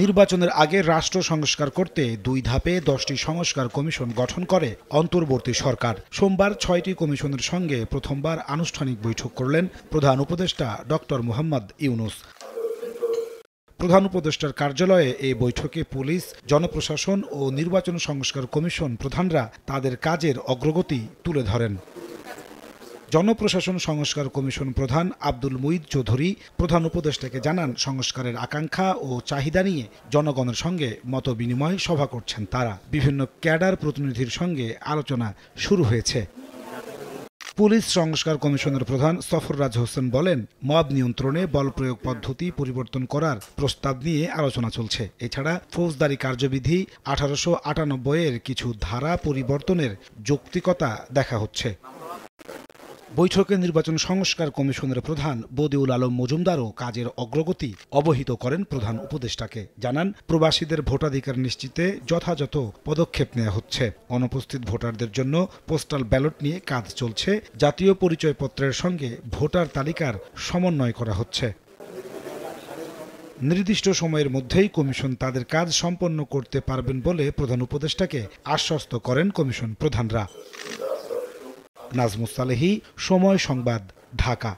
নির্বাচনের আগে রাষ্ট্র সংস্কার করতে দুই ধাপে দশটি সংস্কার কমিশন গঠন করে অন্তর্বর্তী সরকার। সোমবার ছয়টি কমিশনের সঙ্গে প্রথমবার আনুষ্ঠানিক বৈঠক করলেন প্রধান উপদেষ্টা ডক্টর মোহাম্মদ ইউনুস। প্রধান উপদেষ্টার কার্যালয়ে এই বৈঠকে পুলিশ, জনপ্রশাসন ও নির্বাচন সংস্কার কমিশন প্রধানরা তাদের কাজের অগ্রগতি তুলে ধরেন। জনপ্রশাসন সংস্কার কমিশন প্রধান আব্দুল মুইদ চৌধুরী প্রধান উপদেষ্টাকে জানান, সংস্কারের আকাঙ্ক্ষা ও চাহিদা নিয়ে জনগণের সঙ্গে মত বিনিময় সভা করছেন তারা। বিভিন্ন ক্যাডার প্রতিনিধির সঙ্গে আলোচনা শুরু হয়েছে। পুলিশ সংস্কার কমিশনের প্রধান সফররাজ হোসেন বলেন, মব নিয়ন্ত্রণে বল প্রয়োগ পদ্ধতি পরিবর্তন করার প্রস্তাব নিয়ে আলোচনা চলছে। এছাড়া ফৌজদারি কার্যবিধি আঠারোশো আটানব্বই এর কিছু ধারা পরিবর্তনের যৌক্তিকতা দেখা হচ্ছে। বৈঠকে নির্বাচন সংস্কার কমিশনের প্রধান বদিউল আলম মজুমদারও কাজের অগ্রগতি অবহিত করেন প্রধান উপদেষ্টাকে। জানান, প্রবাসীদের ভোটাধিকার নিশ্চিতে যথাযথ পদক্ষেপ নেওয়া হচ্ছে। অনুপস্থিত ভোটারদের জন্য পোস্টাল ব্যালট নিয়ে কাজ চলছে। জাতীয় পরিচয়পত্রের সঙ্গে ভোটার তালিকার সমন্বয় করা হচ্ছে। নির্দিষ্ট সময়ের মধ্যেই কমিশন তাদের কাজ সম্পন্ন করতে পারবেন বলে প্রধান উপদেষ্টাকে আশ্বস্ত করেন কমিশন প্রধানরা। নাজমুস সালেহি সময় সংবাদ ঢাকা।